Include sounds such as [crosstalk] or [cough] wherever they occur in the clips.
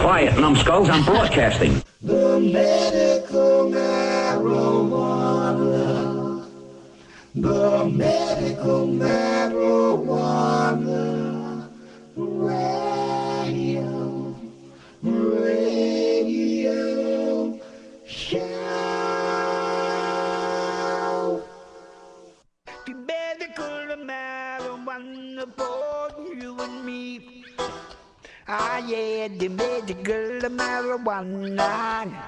Quiet, numbskulls, I'm broadcasting. The medical marijuana. The medical marijuana. The medical marijuana.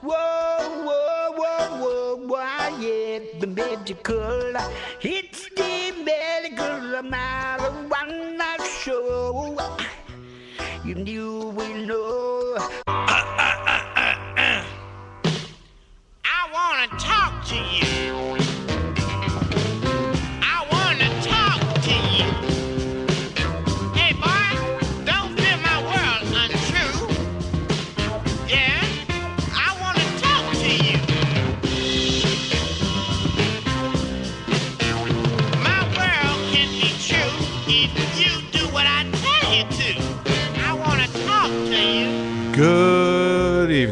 Whoa, whoa, whoa, whoa, ah, yeah, the medical. It's the medical marijuana show. You will know.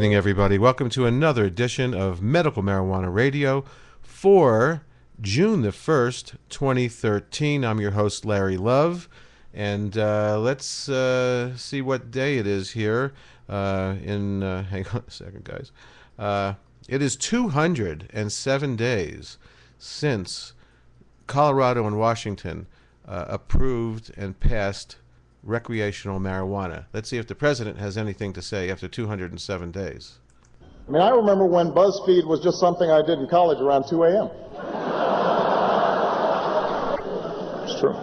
Evening, everybody. Welcome to another edition of Medical Marijuana Radio for June the 1st, 2013. I'm your host, Larry Love. And uh, let's uh, see what day it is here. Uh, in uh, [laughs] hang on a second, guys. Uh, it is 207 days since Colorado and Washington uh, approved and passed recreational marijuana. Let's see if the president has anything to say after 207 days. I mean, I remember when BuzzFeed was just something I did in college around 2 a.m. It's true.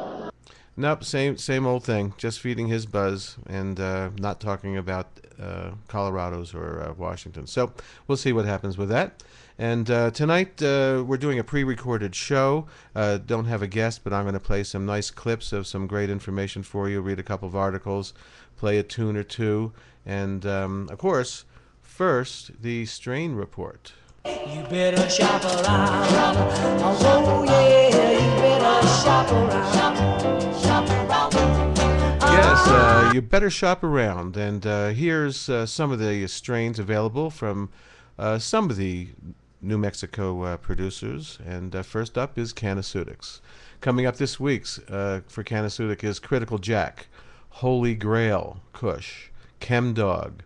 Nope, same same old thing. Just feeding his buzz and uh, not talking about uh, Colorado's or uh, Washington. So we'll see what happens with that. And uh, tonight uh, we're doing a pre-recorded show. Uh, don't have a guest, but I'm going to play some nice clips of some great information for you. Read a couple of articles, play a tune or two, and um, of course, first the strain report. You better shop around. Oh, yeah, you better shop around. Shop around. Yes, uh, you better shop around. And uh, here's uh, some of the strains available from uh, some of the New Mexico uh, producers. And uh, first up is Canaceutics. Coming up this week's uh, for Canaceutic is Critical Jack, Holy Grail, Kush, Chem Dog.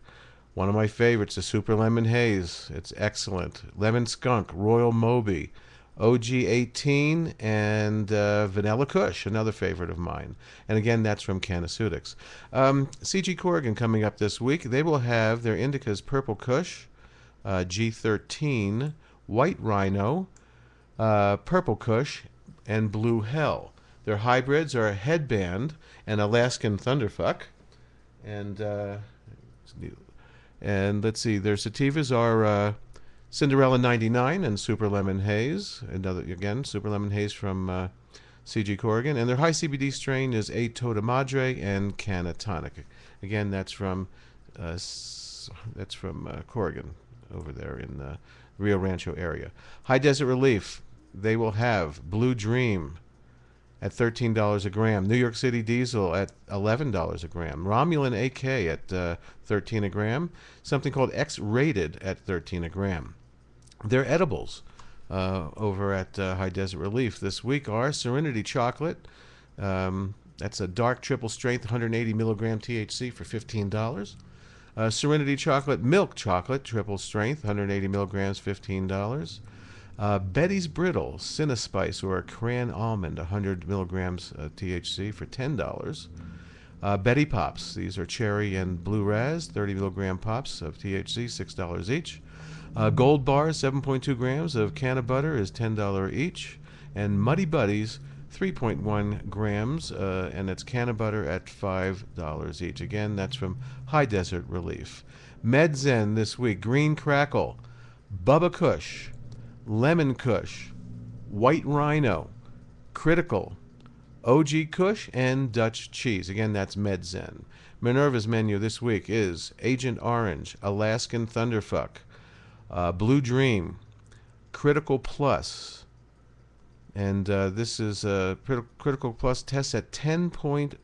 One of my favorites, the Super Lemon Haze. It's excellent. Lemon Skunk, Royal Moby, OG18, and uh, Vanilla Kush, another favorite of mine. And again, that's from Canaceutics. Um, CG Corrigan coming up this week. They will have their indicas Purple Kush, uh, G13, White Rhino, uh, Purple Kush, and Blue Hell. Their hybrids are Headband and Alaskan Thunderfuck. And uh, and let's see, their sativas are uh, Cinderella 99 and Super Lemon Haze. Another again, Super Lemon Haze from uh, CG Corrigan. And their high CBD strain is A Tota Madre and Cannatonic. Again, that's from uh, that's from Corrigan over there in the Rio Rancho area. High Desert Relief. They will have Blue Dream at $13 a gram. New York City Diesel at $11 a gram. Romulan AK at uh, 13 a gram. Something called X-Rated at 13 a gram. Their edibles uh, over at uh, High Desert Relief this week are Serenity Chocolate. Um, that's a dark triple strength, 180 milligram THC for $15. Uh, Serenity Chocolate Milk Chocolate, triple strength, 180 milligrams, $15. Uh, Betty's Brittle, Cinespice or Cran Almond, 100 milligrams uh, THC for $10. Uh, Betty Pops, these are cherry and blue raz, 30 milligram pops of THC, $6 each. Uh, Gold Bars, 7.2 grams of canna butter is $10 each. And Muddy Buddies, 3.1 grams, uh, and it's canna butter at $5 each. Again, that's from High Desert Relief. Medzen this week, Green Crackle, Bubba Kush, Lemon Kush, White Rhino, Critical, OG Kush, and Dutch Cheese. Again, that's Medzen. Minerva's menu this week is Agent Orange, Alaskan Thunderfuck, uh, Blue Dream, Critical Plus, and uh, this is Crit- Critical Plus test at 10.1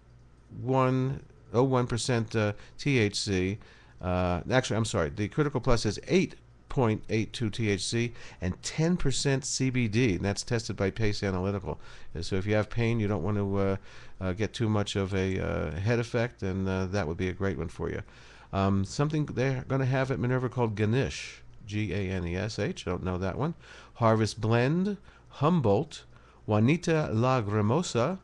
01% uh, THC. Uh, actually, I'm sorry. The Critical Plus is 8.82 THC and 10% CBD, and that's tested by Pace Analytical. Uh, So if you have pain, you don't want to uh, get too much of a head effect, and that would be a great one for you. Um, something they're going to have at Minerva called Ganesh, G A N E S H. Don't know that one. Harvest Blend, Humboldt, Juanita Lagrimosa,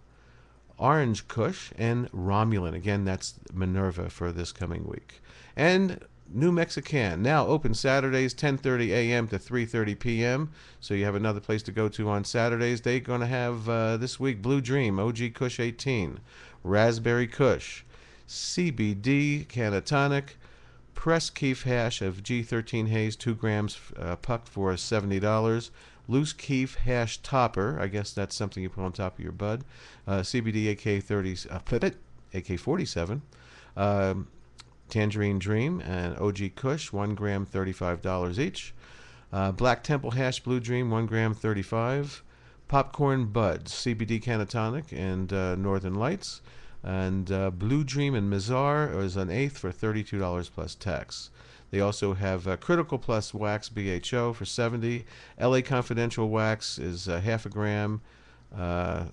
Orange Kush, and Romulan. Again, that's Minerva for this coming week. And New Mexican now open Saturdays 10:30 a.m. to 3:30 p.m. So you have another place to go to on Saturdays. They're going to have uh, this week Blue Dream, OG Kush 18, Raspberry Kush, CBD Cannatonic, Press Keef hash of G13 Haze, 2 grams uh, puck for $70. Loose Keef hash topper, I guess that's something you put on top of your bud. Uh, CBD AK30, uh, flip it, AK47. Um, Tangerine Dream and OG Kush, 1 gram, $35 each. Uh, Black Temple Hash Blue Dream, 1 gram, 35 Popcorn Buds, CBD Cannatonic, and uh, Northern Lights. And uh, Blue Dream and Mizar is an eighth for $32 plus tax. They also have uh, Critical Plus Wax BHO for 70 LA Confidential Wax is uh, half a gram. Uh,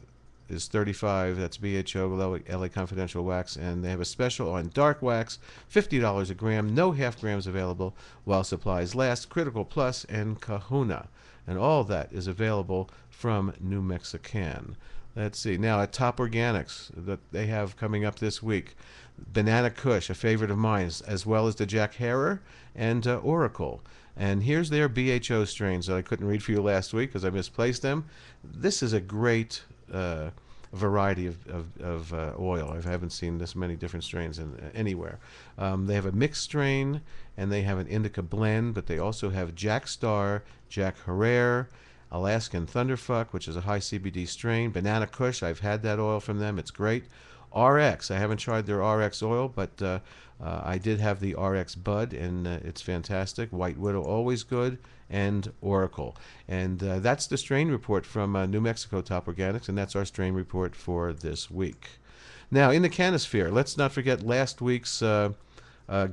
is 35. That's BHO LA, Confidential Wax, and they have a special on dark wax, $50 a gram. No half grams available while supplies last. Critical Plus and Kahuna, and all that is available from New Mexican. Let's see now at Top Organics that they have coming up this week. Banana Kush, a favorite of mine, as well as the Jack Herer and uh, Oracle. And here's their BHO strains that I couldn't read for you last week because I misplaced them. This is a great uh, variety of, of, of uh, oil. I haven't seen this many different strains in, anywhere. Um, they have a mixed strain and they have an indica blend, but they also have Jack Star, Jack Herrera, Alaskan Thunderfuck, which is a high CBD strain. Banana Kush, I've had that oil from them. It's great. RX, I haven't tried their RX oil, but uh, uh, I did have the RX Bud, and uh, it's fantastic. White Widow, always good, and Oracle. And uh, that's the strain report from uh, New Mexico Top Organics, and that's our strain report for this week. Now, in the canosphere, let's not forget last week's uh,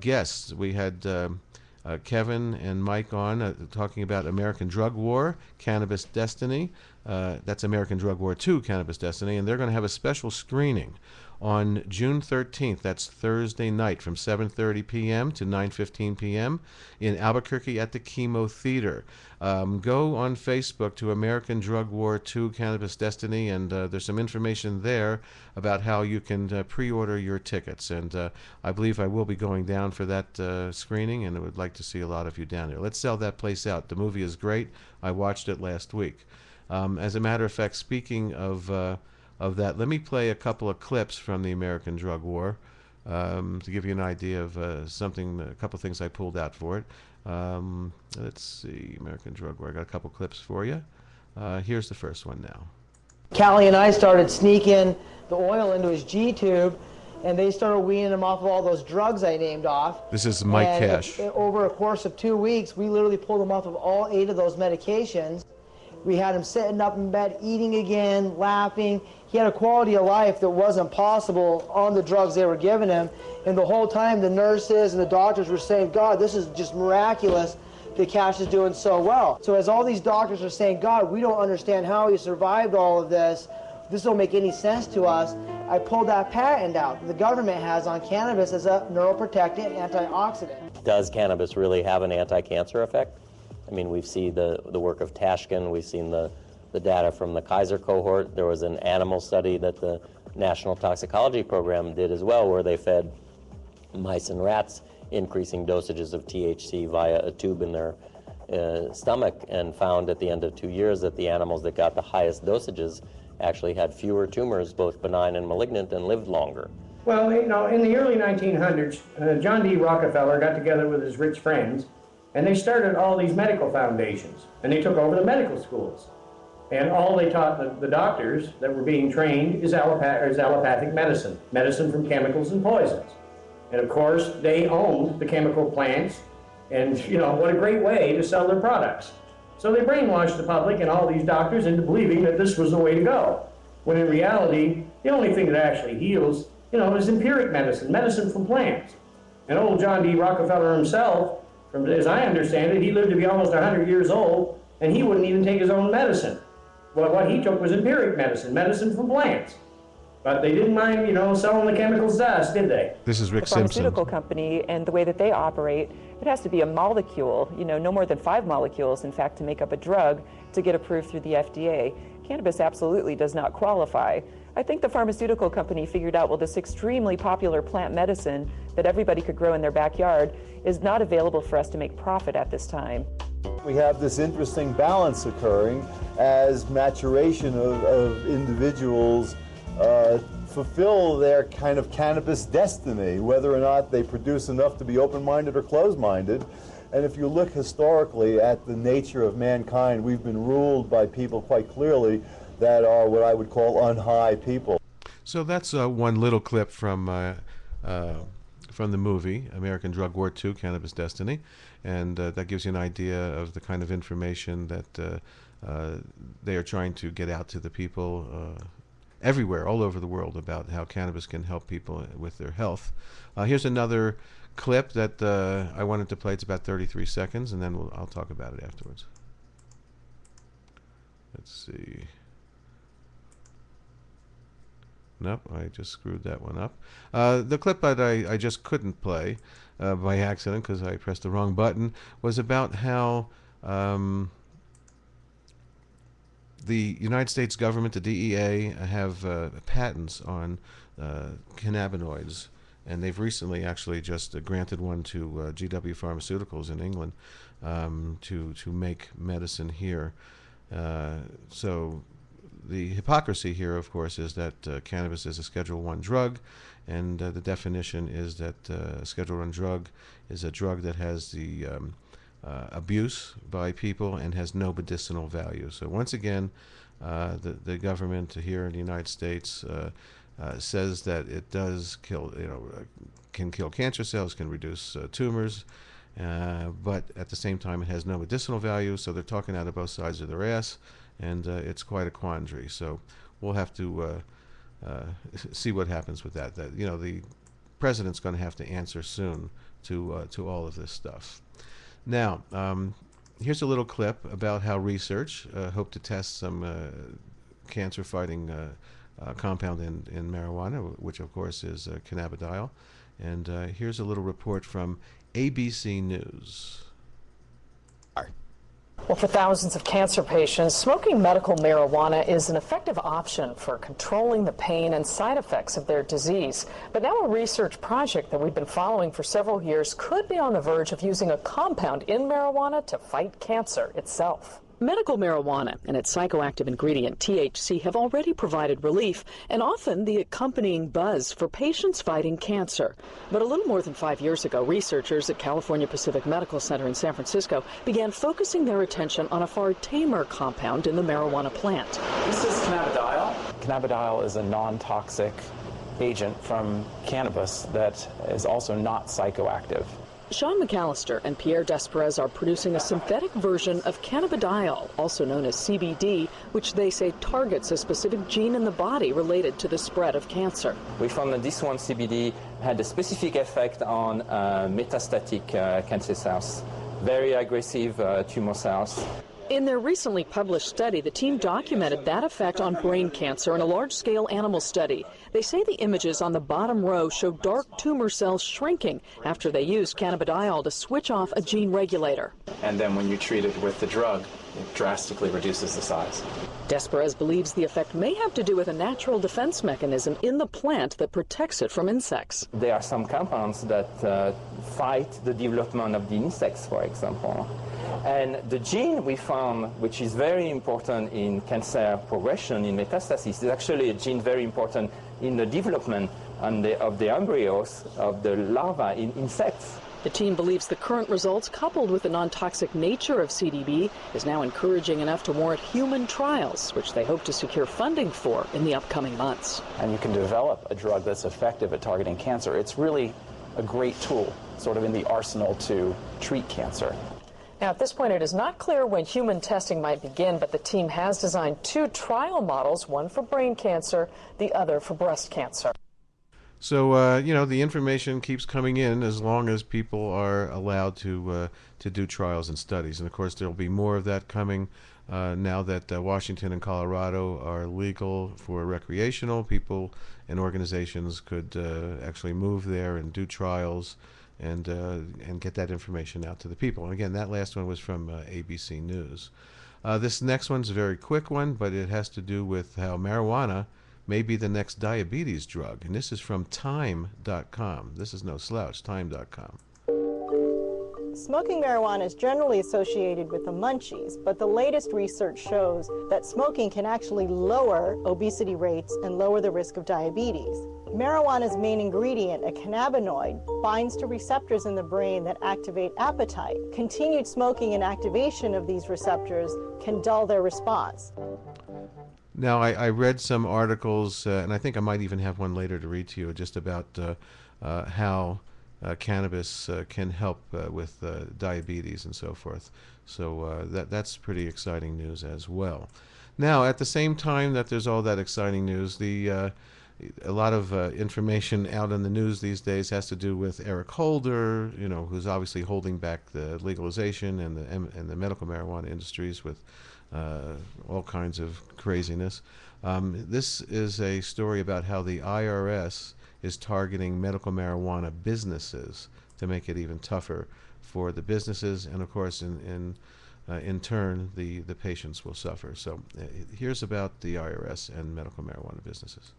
guests. We had um, uh, Kevin and Mike on uh, talking about American Drug War, Cannabis Destiny. Uh, that's American Drug War 2, Cannabis Destiny, and they're going to have a special screening on June 13th. That's Thursday night from 7:30 p.m. to 9:15 p.m. in Albuquerque at the KiMo Theater. Um, go on Facebook to American Drug War 2 Cannabis Destiny, and uh, there's some information there about how you can uh, pre-order your tickets. And uh, I believe I will be going down for that uh, screening, and I would like to see a lot of you down there. Let's sell that place out. The movie is great. I watched it last week. Um, as a matter of fact, speaking of uh, of that, let me play a couple of clips from the American Drug War um, to give you an idea of uh, something, a couple of things I pulled out for it. Um, let's see, American Drug War. I got a couple clips for you. Uh, here's the first one now. Callie and I started sneaking the oil into his G tube, and they started weaning him off of all those drugs I named off. This is Mike And Cash. i- over a course of two weeks, we literally pulled him off of all eight of those medications. We had him sitting up in bed, eating again, laughing. He had a quality of life that wasn't possible on the drugs they were giving him. And the whole time, the nurses and the doctors were saying, God, this is just miraculous that Cash is doing so well. So as all these doctors are saying, God, we don't understand how he survived all of this. This don't make any sense to us. I pulled that patent out the government has on cannabis as a neuroprotectant antioxidant. does cannabis really have an anti-cancer effect? I mean, we've seen the, the work of Tashkin, we've seen the, the data from the Kaiser cohort. There was an animal study that the National Toxicology Program did as well, where they fed mice and rats increasing dosages of THC via a tube in their uh, stomach and found at the end of two years that the animals that got the highest dosages actually had fewer tumors, both benign and malignant, and lived longer. Well, you know, in the early 1900s, uh, John D. Rockefeller got together with his rich friends, and they started all these medical foundations, and they took over the medical schools. And all they taught the, the doctors that were being trained is, allopath- is allopathic medicine, medicine from chemicals and poisons. And of course, they owned the chemical plants, and you know, what a great way to sell their products. So they brainwashed the public and all these doctors into believing that this was the way to go. When in reality, the only thing that actually heals you know, is empiric medicine, medicine from plants. And old John D. Rockefeller himself, from as I understand it, he lived to be almost 100 years old, and he wouldn't even take his own medicine. Well, what he took was empiric medicine, medicine from plants. But they didn't mind, you know, selling the chemicals to us, did they? This is Rick the Simpson. pharmaceutical company and the way that they operate, it has to be a molecule, you know, no more than five molecules, in fact, to make up a drug to get approved through the FDA. Cannabis absolutely does not qualify. I think the pharmaceutical company figured out, well, this extremely popular plant medicine that everybody could grow in their backyard is not available for us to make profit at this time. We have this interesting balance occurring as maturation of, of individuals uh, fulfill their kind of cannabis destiny, whether or not they produce enough to be open-minded or closed-minded. And if you look historically at the nature of mankind, we've been ruled by people quite clearly that are what I would call unhigh people. So that's uh, one little clip from uh, uh, from the movie American Drug War II: Cannabis Destiny, and uh, that gives you an idea of the kind of information that uh, uh, they are trying to get out to the people everywhere, all over the world, about how cannabis can help people with their health. Here's another clip that I wanted to play. It's about 33 seconds, and then we'll, I'll talk about it afterwards. Let's see. Nope, I just screwed that one up. Uh, the clip that I, I just couldn't play uh, by accident because I pressed the wrong button was about how um, the United States government, the DEA, have uh, patents on uh, cannabinoids, and they've recently actually just uh, granted one to uh, GW Pharmaceuticals in England um, to to make medicine here. So the hypocrisy here, of course, is that uh, cannabis is a Schedule One drug, and uh, the definition is that uh, a Schedule One drug is a drug that has the um, uh, abuse by people and has no medicinal value. So once again, uh, the the government here in the United States uh, says that it does kill, you know, can kill cancer cells, can reduce tumors. But at the same time, it has no medicinal value, so they're talking out of both sides of their ass, and uh, it's quite a quandary. So we'll have to uh, uh, [laughs] see what happens with that. That you know, the president's going to have to answer soon to to all of this stuff. Now, um, here's a little clip about how research hope to test some cancer-fighting uh, compound in, in marijuana, which of course is uh, cannabidiol. And uh, here's a little report from ABC News. Well, for thousands of cancer patients, smoking medical marijuana is an effective option for controlling the pain and side effects of their disease. But now a research project that we've been following for several years could be on the verge of using a compound in marijuana to fight cancer itself. Medical marijuana and its psychoactive ingredient THC have already provided relief and often the accompanying buzz for patients fighting cancer. But a little more than five years ago, researchers at California Pacific Medical Center in San Francisco began focusing their attention on a far tamer compound in the marijuana plant. This is cannabidiol. Cannabidiol is a non-toxic agent from cannabis that is also not psychoactive. Sean McAllister and Pierre Desprez are producing a synthetic version of cannabidiol, also known as CBD, which they say targets a specific gene in the body related to the spread of cancer. We found that this one CBD had a specific effect on uh, metastatic uh, cancer cells, very aggressive uh, tumor cells. In their recently published study, the team documented that effect on brain cancer in a large scale animal study. They say the images on the bottom row show dark tumor cells shrinking after they used cannabidiol to switch off a gene regulator. And then when you treat it with the drug, it drastically reduces the size. Desprez believes the effect may have to do with a natural defense mechanism in the plant that protects it from insects. There are some compounds that uh, fight the development of the insects, for example. And the gene we found, which is very important in cancer progression, in metastasis, is actually a gene very important in the development the, of the embryos of the larvae in insects. The team believes the current results, coupled with the non-toxic nature of CDB, is now encouraging enough to warrant human trials, which they hope to secure funding for in the upcoming months. And you can develop a drug that's effective at targeting cancer. It's really a great tool, sort of in the arsenal to treat cancer. Now, at this point, it is not clear when human testing might begin, but the team has designed two trial models, one for brain cancer, the other for breast cancer. So uh, you know the information keeps coming in as long as people are allowed to uh, to do trials and studies, and of course there will be more of that coming uh, now that uh, Washington and Colorado are legal for recreational. People and organizations could uh, actually move there and do trials and uh, and get that information out to the people. And again, that last one was from ABC News. this next one's a very quick one, but it has to do with how marijuana may be the next diabetes drug. And this is from time.com. This is no slouch, time.com. Smoking marijuana is generally associated with the munchies, but the latest research shows that smoking can actually lower obesity rates and lower the risk of diabetes. Marijuana's main ingredient, a cannabinoid, binds to receptors in the brain that activate appetite. Continued smoking and activation of these receptors can dull their response. Now, I, I read some articles, uh, and I think I might even have one later to read to you, just about uh, uh, how uh, cannabis uh, can help uh, with diabetes and so forth. So that that's pretty exciting news as well. Now, at the same time that there's all that exciting news, the a lot of uh, information out in the news these days has to do with Eric Holder, you know, who's obviously holding back the legalization and the and the medical marijuana industries with uh, all kinds of craziness. Um, this is a story about how the IRS is targeting medical marijuana businesses to make it even tougher for the businesses, and of course, in in uh, in turn, the the patients will suffer. So, uh, here's about the IRS and medical marijuana businesses.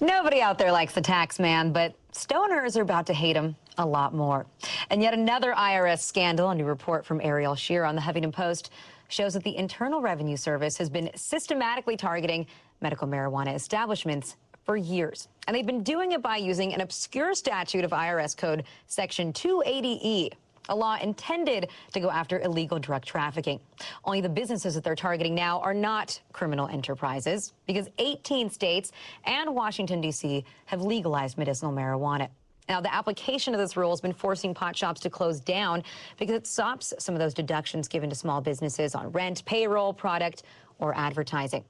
Nobody out there likes the tax man, but stoners are about to hate him a lot more. And yet another IRS scandal, a new report from Ariel Shear on the Huffington Post shows that the Internal Revenue Service has been systematically targeting medical marijuana establishments for years. And they've been doing it by using an obscure statute of IRS code section 280E a law intended to go after illegal drug trafficking. Only the businesses that they're targeting now are not criminal enterprises because 18 states and Washington, D.C. have legalized medicinal marijuana. Now, the application of this rule has been forcing pot shops to close down because it stops some of those deductions given to small businesses on rent, payroll, product, or advertising.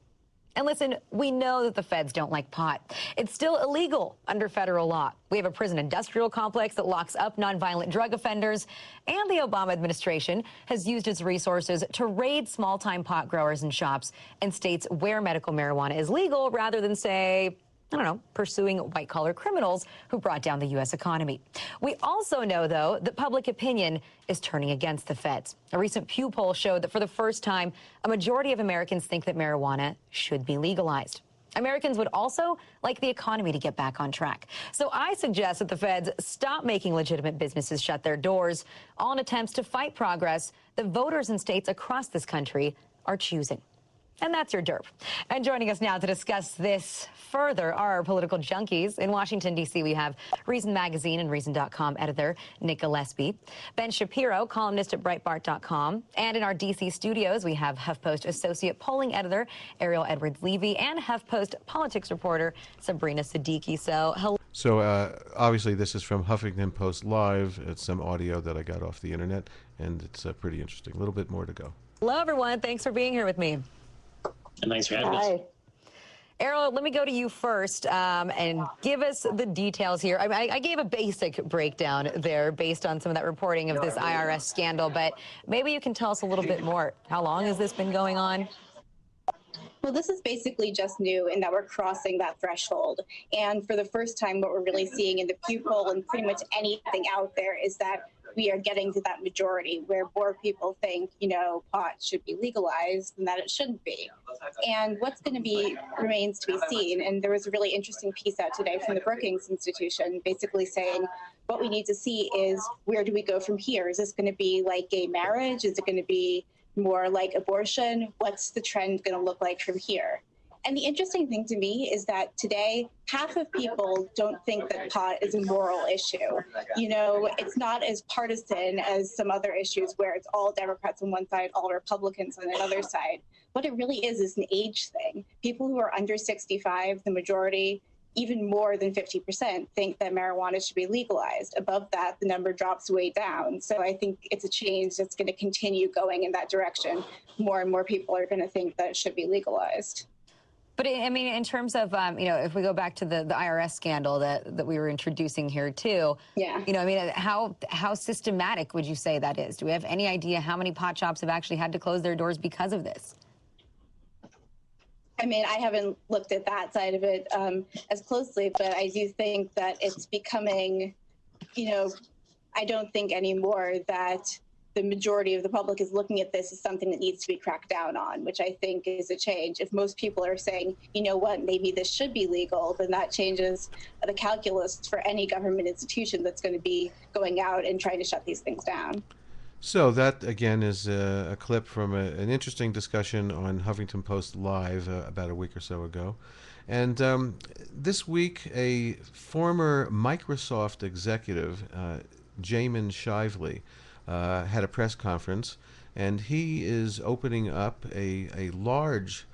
And listen, we know that the feds don't like pot. It's still illegal under federal law. We have a prison industrial complex that locks up nonviolent drug offenders, and the Obama administration has used its resources to raid small time pot growers and shops in states where medical marijuana is legal rather than, say, I don't know, pursuing white collar criminals who brought down the U.S. economy. We also know, though, that public opinion is turning against the feds. A recent Pew poll showed that for the first time, a majority of Americans think that marijuana should be legalized. Americans would also like the economy to get back on track. So I suggest that the feds stop making legitimate businesses shut their doors, all in attempts to fight progress that voters in states across this country are choosing. And that's your derp. And joining us now to discuss this further are our political junkies. In Washington, D.C., we have Reason Magazine and Reason.com editor Nick Gillespie, Ben Shapiro, columnist at Breitbart.com. And in our D.C. studios, we have HuffPost associate polling editor Ariel Edwards Levy and HuffPost politics reporter Sabrina Siddiqui. So, hello. So, uh, obviously, this is from Huffington Post Live. It's some audio that I got off the internet, and it's uh, pretty interesting. A little bit more to go. Hello, everyone. Thanks for being here with me. And thanks for having Hi. us. Ariel, let me go to you first um, and give us the details here. I, I, gave a basic breakdown there based on some of that reporting of this IRS scandal, but maybe you can tell us a little bit more. How long has this been going on? Well, this is basically just new in that we're crossing that threshold. And for the first time, what we're really seeing in the Pew poll and pretty much anything out there is that we are getting to that majority where more people think, you know, pot should be legalized and that it shouldn't be. And what's going to be remains to be seen. And there was a really interesting piece out today from the Brookings Institution basically saying what we need to see is where do we go from here? Is this going to be like gay marriage? Is it going to be more like abortion? What's the trend going to look like from here? And the interesting thing to me is that today, half of people don't think that pot is a moral issue. You know, it's not as partisan as some other issues where it's all Democrats on one side, all Republicans on another side. What it really is is an age thing. People who are under 65, the majority, even more than 50% think that marijuana should be legalized. Above that, the number drops way down. So I think it's a change that's going to continue going in that direction. More and more people are going to think that it should be legalized. But I mean, in terms of, um, you know, if we go back to the, the IRS scandal that, that we were introducing here too, Yeah. you know, I mean, how how systematic would you say that is? Do we have any idea how many pot shops have actually had to close their doors because of this? I mean, I haven't looked at that side of it um, as closely, but I do think that it's becoming, you know, I don't think anymore that the majority of the public is looking at this as something that needs to be cracked down on, which I think is a change. If most people are saying, you know what, maybe this should be legal, then that changes the calculus for any government institution that's going to be going out and trying to shut these things down. So that again is a, a clip from a, an interesting discussion on Huffington Post Live uh, about a week or so ago. And um, this week, a former Microsoft executive, uh, Jamen Shively, uh, had a press conference, and he is opening up a, a large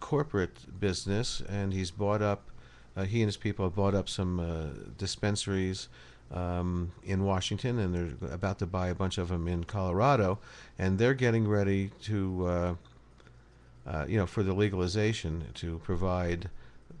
corporate business, and he's bought up. Uh, he and his people have bought up some uh, dispensaries um, in Washington, and they're about to buy a bunch of them in Colorado, and they're getting ready to, uh, uh, you know, for the legalization to provide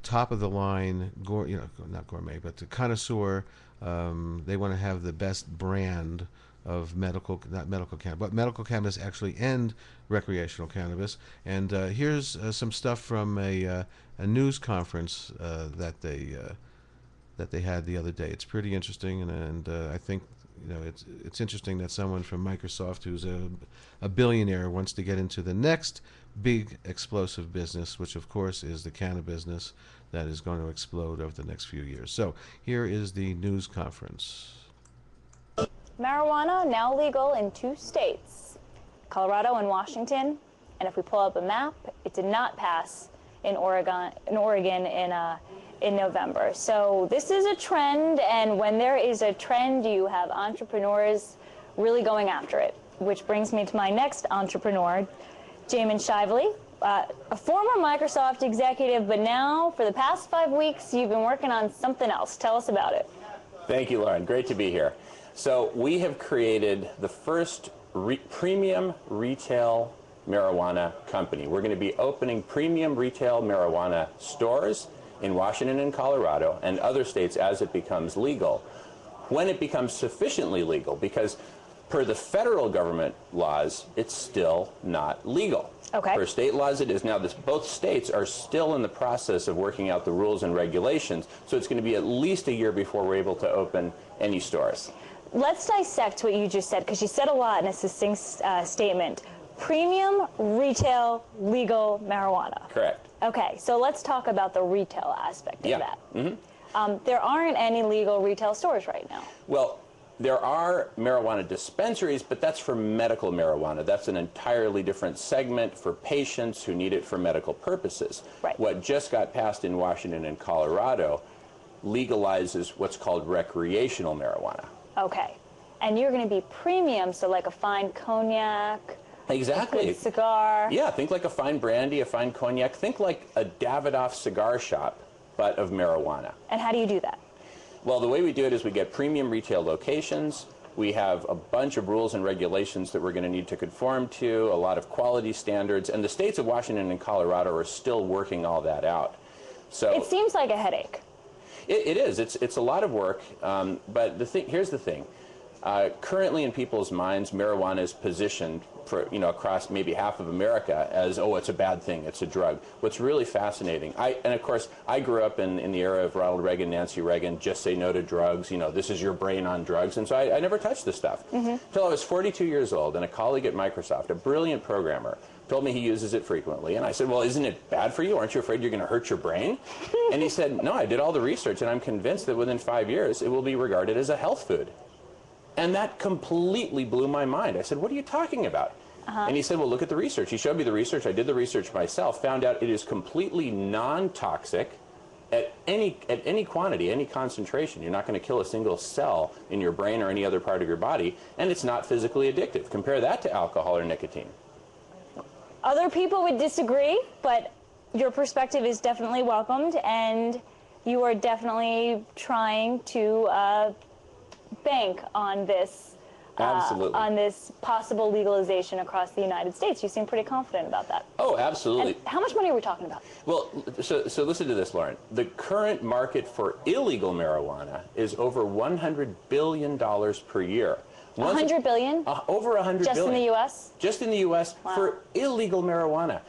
top of the line, you know, not gourmet, but the connoisseur. Um, they want to have the best brand of medical, not medical cannabis, but medical cannabis actually and recreational cannabis. And uh, here's uh, some stuff from a, uh, a news conference uh, that they uh, that they had the other day. It's pretty interesting, and, and uh, I think you know it's it's interesting that someone from Microsoft, who's a a billionaire, wants to get into the next big explosive business, which of course is the cannabis business that is going to explode over the next few years. So here is the news conference. Marijuana now legal in two states, Colorado and Washington. And if we pull up a map, it did not pass in Oregon in Oregon in uh, in November. So this is a trend, and when there is a trend, you have entrepreneurs really going after it. Which brings me to my next entrepreneur, Jamen Shively, uh, a former Microsoft executive, but now for the past five weeks, you've been working on something else. Tell us about it. Thank you, Lauren. Great to be here. So we have created the first re- premium retail marijuana company. We're going to be opening premium retail marijuana stores in Washington and Colorado and other states as it becomes legal. When it becomes sufficiently legal, because per the federal government laws, it's still not legal. Okay. Per state laws, it is. Now, this, both states are still in the process of working out the rules and regulations, so it's going to be at least a year before we're able to open any stores. Let's dissect what you just said because you said a lot in a succinct uh, statement. Premium retail legal marijuana. Correct. Okay, so let's talk about the retail aspect of Yeah. that. hmm Um, there aren't any legal retail stores right now. Well, there are marijuana dispensaries, but that's for medical marijuana. That's an entirely different segment for patients who need it for medical purposes. Right. What just got passed in Washington and Colorado legalizes what's called recreational marijuana. Okay, and you're going to be premium, so like a fine cognac, Exactly. good cigar. Yeah, think like a fine brandy, a fine cognac. Think like a Davidoff cigar shop, but of marijuana. And how do you do that? Well, the way we do it is we get premium retail locations. We have a bunch of rules and regulations that we're going to need to conform to, a lot of quality standards, and the states of Washington and Colorado are still working all that out. So It seems like a headache. It, it is. It's it's a lot of work. Um, but the thing here's the thing. Uh, currently, in people's minds, marijuana is positioned for you know across maybe half of America as oh, it's a bad thing, it's a drug. What's really fascinating, I and of course, I grew up in, in the era of Ronald Reagan, Nancy Reagan, just say no to drugs. You know, this is your brain on drugs, and so I, I never touched this stuff mm-hmm. until I was 42 years old, and a colleague at Microsoft, a brilliant programmer, told me he uses it frequently. And I said, Well, isn't it bad for you? Aren't you afraid you're going to hurt your brain? [laughs] and he said, No, I did all the research, and I'm convinced that within five years it will be regarded as a health food. And that completely blew my mind. I said, What are you talking about? And he said, Well, look at the research. He showed me the research. I did the research myself, found out it is completely non toxic. At any, at any quantity, any concentration, you're not going to kill a single cell in your brain or any other part of your body, and it's not physically addictive. Compare that to alcohol or nicotine. Other people would disagree, but your perspective is definitely welcomed, and you are definitely trying to uh, bank on this uh, Absolutely. on this possible legalization across the United States. You seem pretty confident about that. Oh, absolutely. And how much money are we talking about? Well, so, so listen to this, Lauren. The current market for illegal marijuana is over $100 billion per year. Once- 100 billion? Uh, over 100 Just billion. in the U.S.? Just in the U.S. Wow. for illegal marijuana.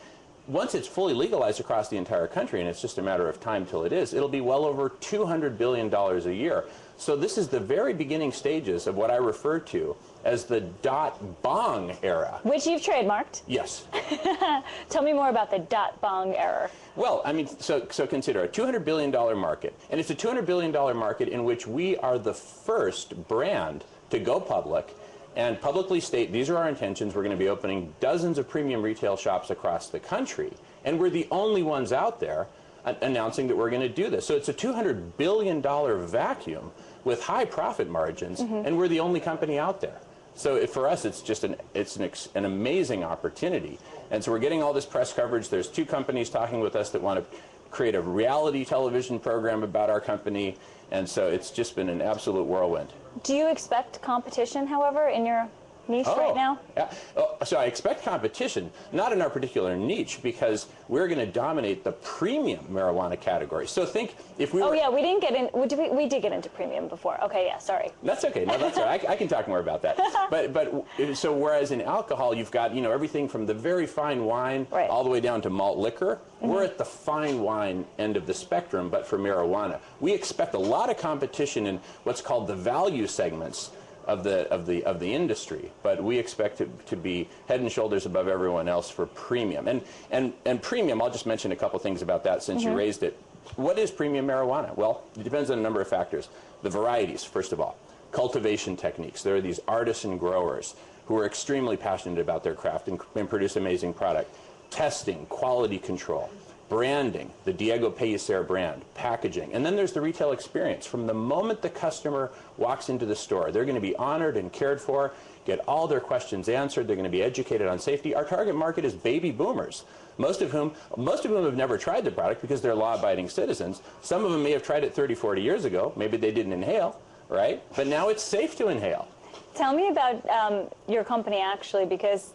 Once it's fully legalized across the entire country, and it's just a matter of time till it is, it'll be well over $200 billion a year. So this is the very beginning stages of what I refer to as the dot bong era. Which you've trademarked. Yes. [laughs] Tell me more about the dot bong era. Well, I mean, so, so consider a $200 billion market, and it's a $200 billion market in which we are the first brand to go public and publicly state these are our intentions. We're going to be opening dozens of premium retail shops across the country, and we're the only ones out there uh, announcing that we're going to do this. So it's a $200 billion vacuum with high profit margins, Mhm. and we're the only company out there. So it, for us, it's just an it's an, ex, an amazing opportunity, and so we're getting all this press coverage. There's two companies talking with us that want to create a reality television program about our company, and so it's just been an absolute whirlwind. Do you expect competition, however, in your niche right oh, now? Yeah. Oh, so I expect competition, not in our particular niche, because we're going to dominate the premium marijuana category. So think if we oh, were. Oh yeah, we didn't get in. We did, we did get into premium before. Okay, yeah, sorry. That's okay. No, that's all right. I, I can talk more about that. [laughs] But but so whereas in alcohol you've got you know everything from the very fine wine all the way down to malt liquor. We're mm-hmm. at the fine wine end of the spectrum, but for marijuana, we expect a lot of competition in what's called the value segments of the of the of the industry. But we expect to, to be head and shoulders above everyone else for premium. And and and premium. I'll just mention a couple things about that since you Mhm. raised it. What is premium marijuana? Well, it depends on a number of factors. The varieties, first of all, cultivation techniques. There are these artisan growers who are extremely passionate about their craft and, and produce amazing product. Testing, quality control, branding, the Diego Pellicer brand, packaging, and then there's the retail experience. From the moment the customer walks into the store, they're going to be honored and cared for, get all their questions answered, they're going to be educated on safety. Our target market is baby boomers. Most of whom, most of whom have never tried the product because they're law-abiding citizens. Some of them may have tried it 30, 40 years ago. Maybe they didn't inhale, right? But now it's safe to inhale. Tell me about um, your company actually, because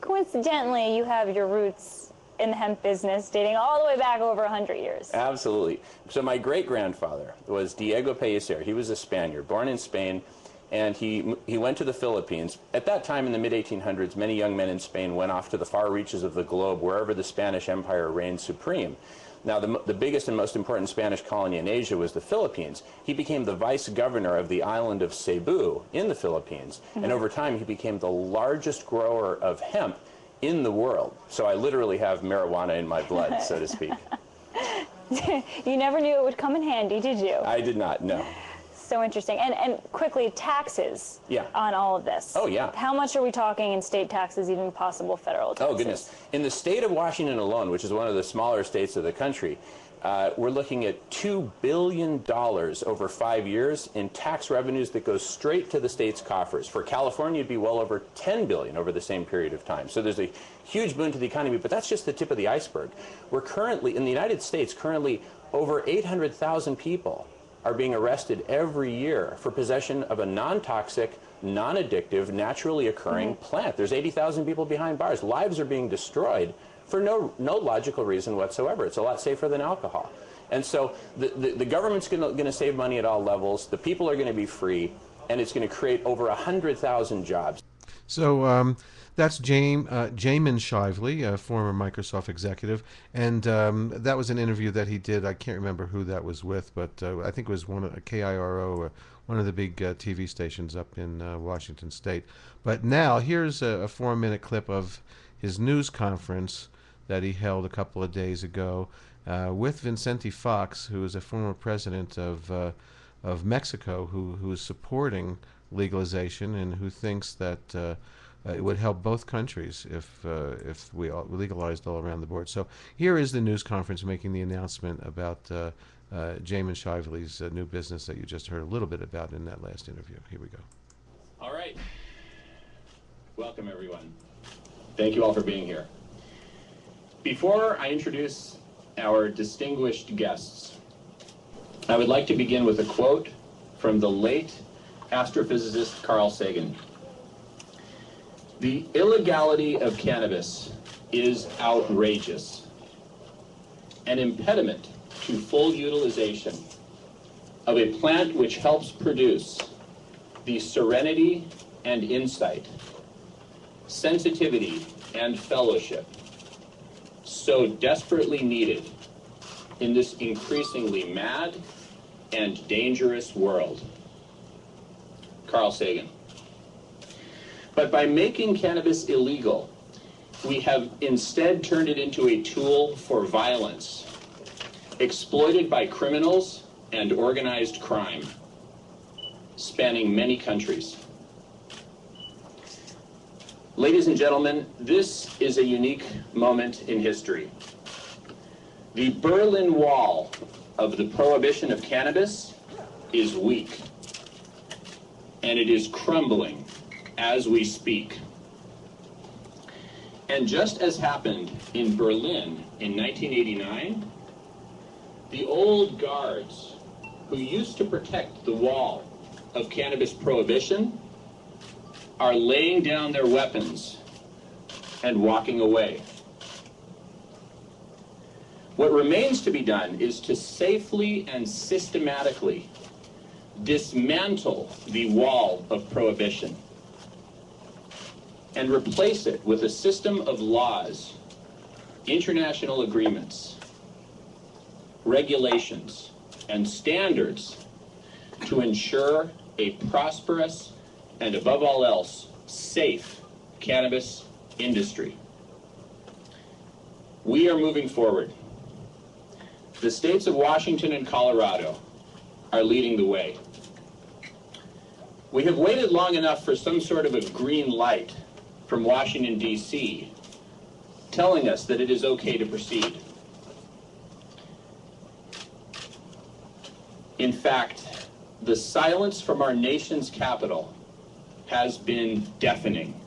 coincidentally, you have your roots in the hemp business dating all the way back over 100 years. Absolutely. So my great grandfather was Diego Pellicer. He was a Spaniard, born in Spain, and he he went to the Philippines. At that time, in the mid 1800s, many young men in Spain went off to the far reaches of the globe, wherever the Spanish Empire reigned supreme. Now, the, the biggest and most important Spanish colony in Asia was the Philippines. He became the vice governor of the island of Cebu in the Philippines, and Mhm. over time, he became the largest grower of hemp in the world. So I literally have marijuana in my blood, so to [laughs] speak. you never knew it would come in handy, did you? I did not know. So interesting. And and quickly, taxes Yeah. on all of this. Oh, yeah. How much are we talking in state taxes, even possible federal oh, taxes? Oh, goodness. In the state of Washington alone, which is one of the smaller states of the country, uh, we're looking at $2 billion over five years in tax revenues that goes straight to the state's coffers. For California, it'd be well over 10 billion over the same period of time. So there's a huge boon to the economy, but that's just the tip of the iceberg. We're currently, in the United States, currently over 800,000 people are being arrested every year for possession of a non-toxic, non-addictive, naturally occurring Mhm. plant. There's 80,000 people behind bars. Lives are being destroyed for no, no logical reason whatsoever. It's a lot safer than alcohol. And so the, the, the government's going to save money at all levels. The people are going to be free, and it's going to create over 100,000 jobs. So um, that's James uh, Jamen Shively, a former Microsoft executive, and um, that was an interview that he did. I can't remember who that was with, but uh, I think it was one of KIRO, uh, one of the big uh, TV stations up in uh, Washington State. But now here's a, a four-minute clip of his news conference that he held a couple of days ago uh, with Vicente Fox, who is a former president of uh, of Mexico, who who is supporting legalization and who thinks that uh, uh, it would help both countries if uh, if we all legalized all around the board. So here is the news conference making the announcement about uh, uh, Jamen Shively's new business that you just heard a little bit about in that last interview. Here we go. All right. Welcome, everyone. Thank you all for being here. Before I introduce our distinguished guests, I would like to begin with a quote from the late astrophysicist Carl Sagan. The illegality of cannabis is outrageous, an impediment to full utilization of a plant which helps produce the serenity and insight, sensitivity and fellowship so desperately needed in this increasingly mad and dangerous world. Carl Sagan. But by making cannabis illegal, we have instead turned it into a tool for violence, exploited by criminals and organized crime, spanning many countries. Ladies and gentlemen, this is a unique moment in history. The Berlin Wall of the prohibition of cannabis is weak, and it is crumbling as we speak. And just as happened in Berlin in 1989, the old guards who used to protect the wall of cannabis prohibition are laying down their weapons and walking away. What remains to be done is to safely and systematically dismantle the wall of prohibition and replace it with a system of laws, international agreements, regulations, and standards to ensure a prosperous and above all else, safe cannabis industry. We are moving forward. The states of Washington and Colorado are leading the way. We have waited long enough for some sort of a green light from Washington, D.C., telling us that it is okay to proceed. In fact, the silence from our nation's capital has been deafening.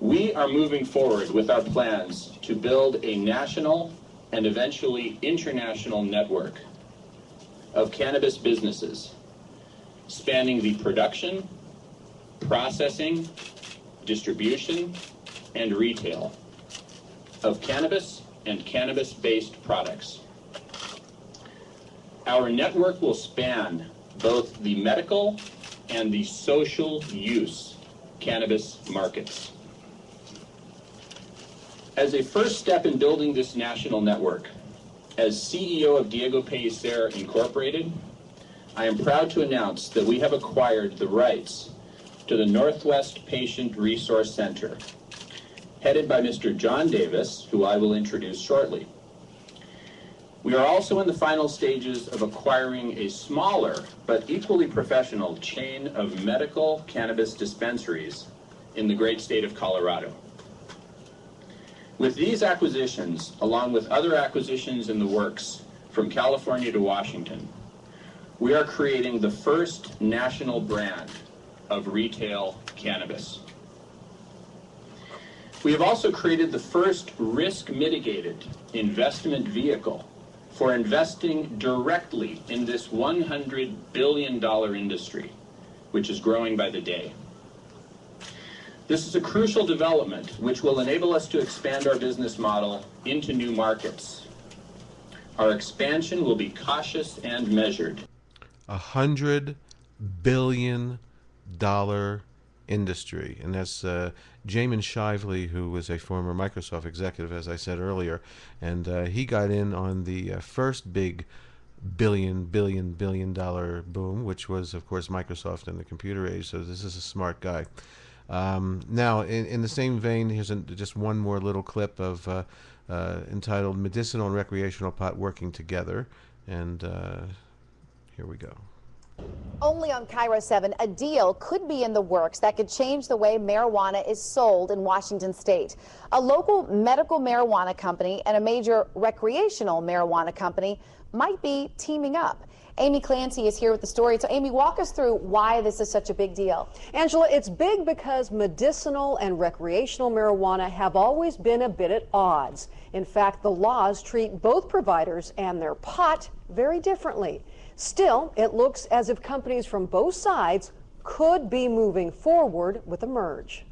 We are moving forward with our plans to build a national and eventually international network of cannabis businesses spanning the production, processing, distribution, and retail of cannabis and cannabis-based products. Our network will span both the medical and the social use cannabis markets. As a first step in building this national network, as CEO of Diego Pellicer Incorporated, I am proud to announce that we have acquired the rights to the Northwest Patient Resource Center, headed by Mr. John Davis, who I will introduce shortly. We are also in the final stages of acquiring a smaller but equally professional chain of medical cannabis dispensaries in the great state of Colorado. With these acquisitions, along with other acquisitions in the works from California to Washington, we are creating the first national brand of retail cannabis. We have also created the first risk mitigated investment vehicle for investing directly in this $100 billion industry, which is growing by the day. This is a crucial development which will enable us to expand our business model into new markets. Our expansion will be cautious and measured. A hundred billion dollar industry, and that's uh, Jamen Shively, who was a former Microsoft executive, as I said earlier, and uh, he got in on the uh, first big billion, billion, billion dollar boom, which was, of course, Microsoft in the computer age. So this is a smart guy. Um, now, in, in the same vein, here's just one more little clip of uh, uh, entitled "Medicinal and Recreational Pot Working Together," and uh, here we go. Only on KIRO 7, a deal could be in the works that could change the way marijuana is sold in Washington state. A local medical marijuana company and a major recreational marijuana company might be teaming up. Amy Clancy is here with the story. So, Amy, walk us through why this is such a big deal. Angela, it's big because medicinal and recreational marijuana have always been a bit at odds. In fact, the laws treat both providers and their pot very differently. Still, it looks as if companies from both sides could be moving forward with a merge.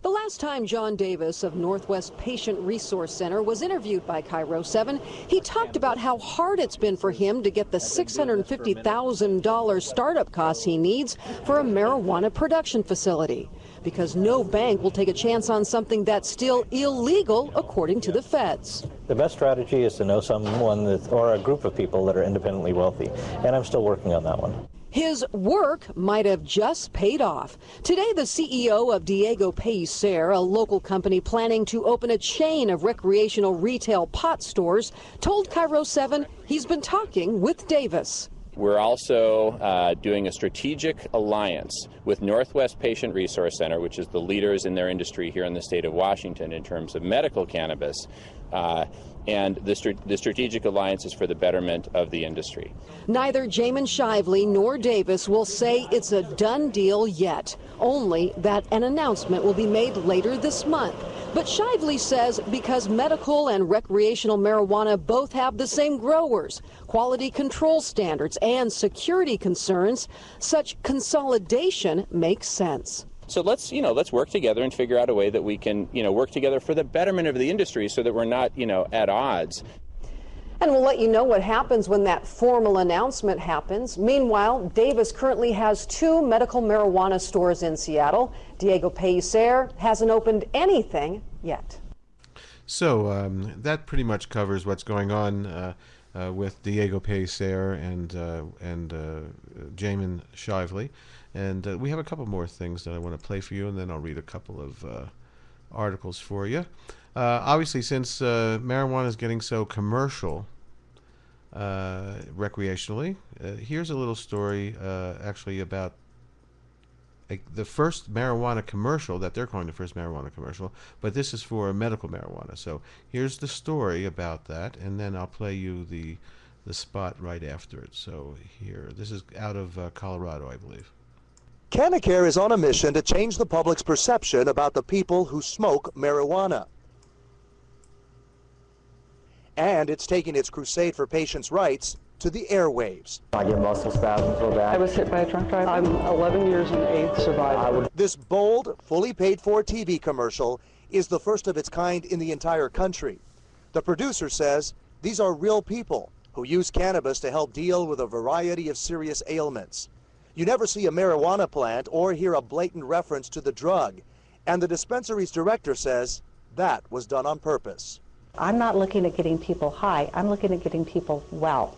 The last time John Davis of Northwest Patient Resource Center was interviewed by KIRO 7, he talked about how hard it's been for him to get the $650,000 startup costs he needs for a marijuana production facility. Because no bank will take a chance on something that's still illegal, according to the feds. The best strategy is to know someone that, or a group of people that are independently wealthy, and I'm still working on that one. His work might have just paid off. Today, the CEO of Diego Pellicer, a local company planning to open a chain of recreational retail pot stores, told KIRO 7 he's been talking with Davis. We're also uh, doing a strategic alliance with Northwest Patient Resource Center, which is the leaders in their industry here in the state of Washington in terms of medical cannabis. Uh, and the, the strategic alliance is for the betterment of the industry. Neither Jamen Shively nor Davis will say it's a done deal yet, only that an announcement will be made later this month. But Shively says because medical and recreational marijuana both have the same growers, quality control standards, and security concerns, such consolidation makes sense. So let's, you know, let's work together and figure out a way that we can, you know, work together for the betterment of the industry so that we're not, you know, at odds. And we'll let you know what happens when that formal announcement happens. Meanwhile, Davis currently has two medical marijuana stores in Seattle. Diego Pellicer hasn't opened anything yet. So um, that pretty much covers what's going on uh, uh, with Diego Pellicer and uh, and uh, Jamen Shively. And uh, we have a couple more things that I want to play for you, and then I'll read a couple of uh, articles for you. Uh, obviously, since uh, marijuana is getting so commercial uh, recreationally, uh, here's a little story actually about the first marijuana commercial that they're calling the first marijuana commercial, but this is for medical marijuana. So here's the story about that, and then I'll play you the the spot right after it. So here, this is out of Colorado, I believe. Canacare is on a mission to change the public's perception about the people who smoke marijuana. And it's taking its crusade for patients' rights to the airwaves. I get muscle spasms real bad. I was hit by a drunk driver. I'm 11 years and eighth survivor. This bold, fully paid for TV commercial is the first of its kind in the entire country. The producer says these are real people who use cannabis to help deal with a variety of serious ailments. You never see a marijuana plant or hear a blatant reference to the drug. And the dispensary's director says that was done on purpose. I'm not looking at getting people high. I'm looking at getting people well.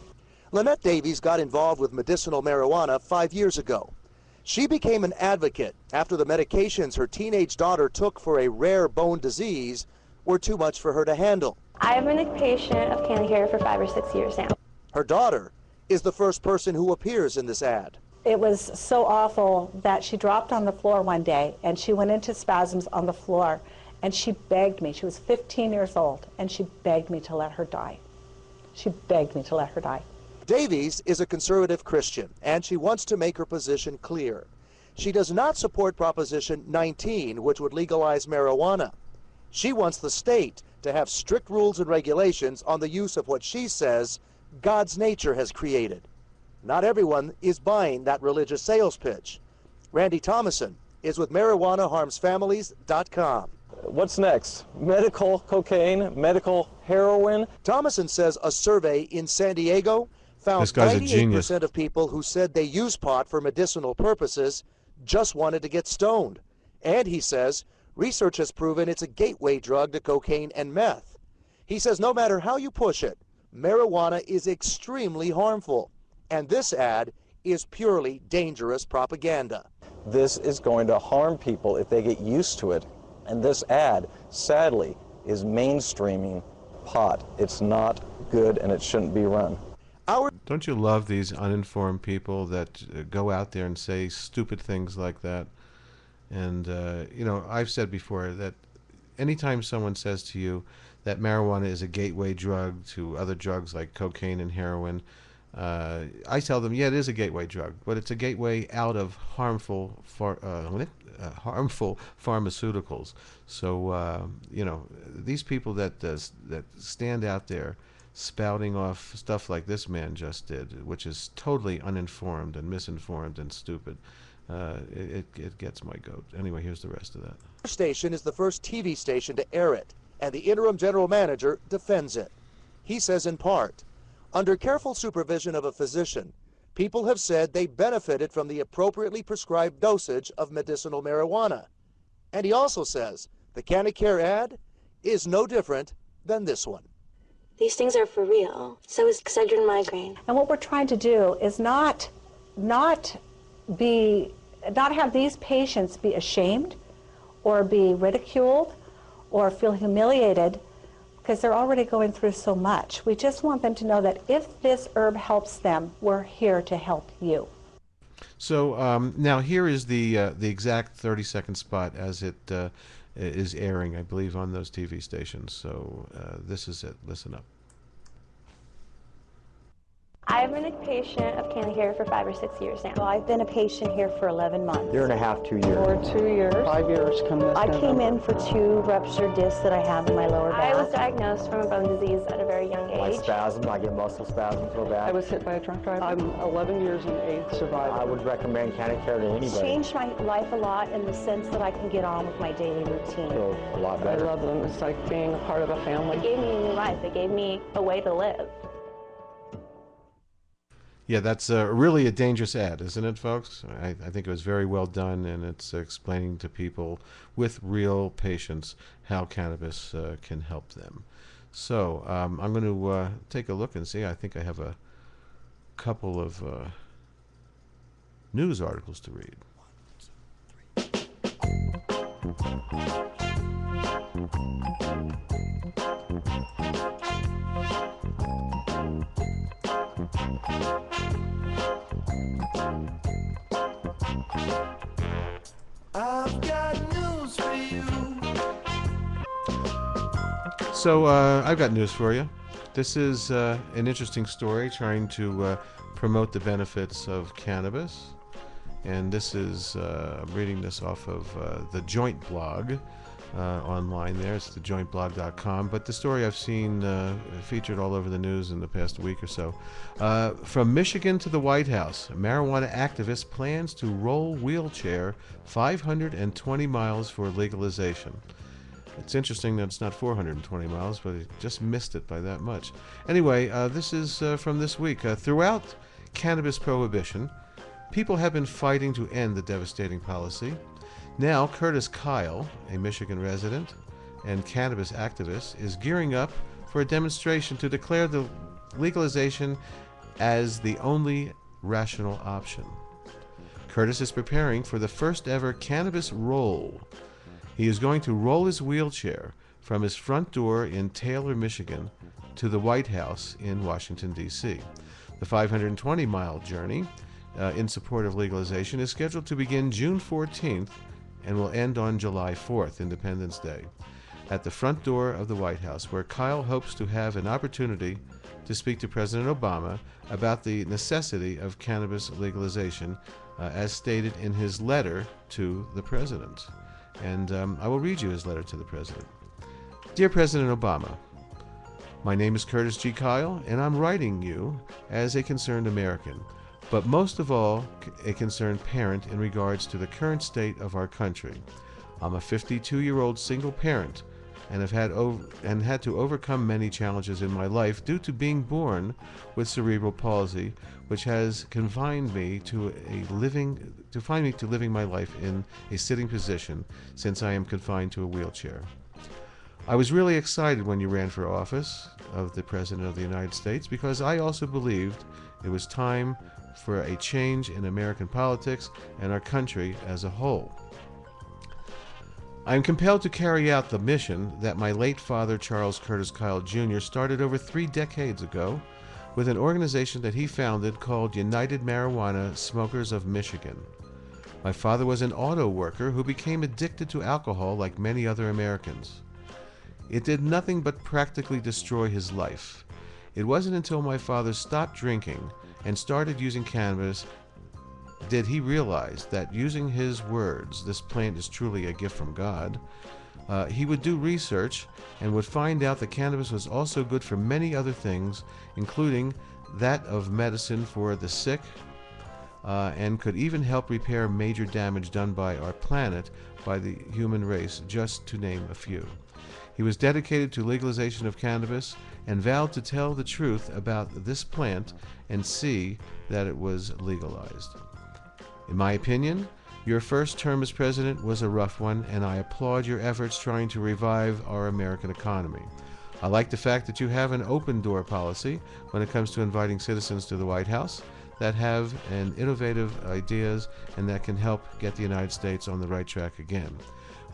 Lynette Davies got involved with medicinal marijuana five years ago. She became an advocate after the medications her teenage daughter took for a rare bone disease were too much for her to handle. I've been a patient of Canacare for five or six years now. Her daughter is the first person who appears in this ad. It was so awful that she dropped on the floor one day and she went into spasms on the floor and she begged me. She was 15 years old and she begged me to let her die. She begged me to let her die. Davies is a conservative Christian and she wants to make her position clear. She does not support Proposition 19, which would legalize marijuana. She wants the state to have strict rules and regulations on the use of what she says God's nature has created. Not everyone is buying that religious sales pitch. Randy Thomason is with MarijuanaHarmsFamilies.com. What's next? Medical cocaine, medical heroin? Thomason says a survey in San Diego found 98% of people who said they use pot for medicinal purposes just wanted to get stoned. And he says research has proven it's a gateway drug to cocaine and meth. He says no matter how you push it, marijuana is extremely harmful. And this ad is purely dangerous propaganda. This is going to harm people if they get used to it. And this ad, sadly, is mainstreaming pot. It's not good and it shouldn't be run. Our Don't you love these uninformed people that uh, go out there and say stupid things like that? And, uh, you know, I've said before that anytime someone says to you that marijuana is a gateway drug to other drugs like cocaine and heroin, uh, I tell them, yeah, it is a gateway drug, but it's a gateway out of harmful, far, uh, uh, harmful pharmaceuticals. So uh, you know, these people that that stand out there spouting off stuff like this man just did, which is totally uninformed and misinformed and stupid, uh, it, it gets my goat. Anyway, here's the rest of that. Station is the first TV station to air it, and the interim general manager defends it. He says in part, under careful supervision of a physician, people have said they benefited from the appropriately prescribed dosage of medicinal marijuana. And he also says the Canacare ad is no different than this one. These things are for real. So is Excedrin migraine. And what we're trying to do is not, not be, not have these patients be ashamed or be ridiculed or feel humiliated because they're already going through so much. We just want them to know that if this herb helps them, we're here to help you. So um, now here is the uh, the exact 30 second spot as it uh, is airing, I believe, on those TV stations. So uh, this is it. Listen up. I've been a patient of Canacare for five or six years now. Well, I've been a patient here for 11 months. Year and a half, two years. For two years. Five years come this I came in for two ruptured discs that I have in my lower back. I was diagnosed from a bone disease at a very young age. My spasm, I get muscle spasms real bad. I was hit by a truck driver. I'm 11 years and eighth survivor. I would recommend Canacare to anybody. It's changed my life a lot in the sense that I can get on with my daily routine. Feel a lot better. I love them. It's like being a part of a family. It gave me a new life. It gave me a way to live. Yeah, that's uh, really a dangerous ad, isn't it, folks? I, I, think it was very well done, and it's explaining to people with real patients how cannabis uh, can help them. So um, I'm going to uh, take a look and see. I think I have a couple of uh, news articles to read. So uh, I've got news for you. This is uh, an interesting story trying to uh, promote the benefits of cannabis. And this is, uh, I'm reading this off of uh, the Joint blog uh, online there. It's thejointblog.com. But the story I've seen featured all over the news in the past week or so. from Michigan to the White House, marijuana activist plans to roll wheelchair 520 miles for legalization. It's interesting that it's not 420 miles, but it just missed it by that much. Anyway, uh, this is uh, from this week. Uh, throughout cannabis prohibition, people have been fighting to end the devastating policy. Now, Curtis Kyle, a Michigan resident and cannabis activist, is gearing up for a demonstration to declare the legalization as the only rational option. Curtis is preparing for the first ever cannabis roll he is going to roll his wheelchair from his front door in Taylor, Michigan, to the White House in Washington, D.C. The 520 mile journey uh, in support of legalization is scheduled to begin June 14th and will end on July 4th, Independence Day, at the front door of the White House, where Kyle hopes to have an opportunity to speak to President Obama about the necessity of cannabis legalization, uh, as stated in his letter to the president. And um, I will read you his letter to the president. Dear President Obama, my name is Curtis G. Kyle, and I'm writing you as a concerned American, but most of all, a concerned parent in regards to the current state of our country. I'm a 52 year old single parent and have had over, and had to overcome many challenges in my life due to being born with cerebral palsy, which has confined me to a living to find me to living my life in a sitting position since I am confined to a wheelchair. I was really excited when you ran for office of the President of the United States because I also believed it was time for a change in American politics and our country as a whole. I am compelled to carry out the mission that my late father, Charles Curtis Kyle Jr., started over three decades ago with an organization that he founded called United Marijuana Smokers of Michigan. My father was an auto worker who became addicted to alcohol like many other Americans. It did nothing but practically destroy his life. It wasn't until my father stopped drinking and started using cannabis did he realize that using his words, this plant is truly a gift from God, Uh, he would do research and would find out that cannabis was also good for many other things, including that of medicine for the sick, uh, and could even help repair major damage done by our planet by the human race, just to name a few. He was dedicated to legalization of cannabis and vowed to tell the truth about this plant and see that it was legalized. In my opinion, your first term as president was a rough one, and I applaud your efforts trying to revive our American economy. I like the fact that you have an open door policy when it comes to inviting citizens to the White House that have an innovative ideas and that can help get the United States on the right track again.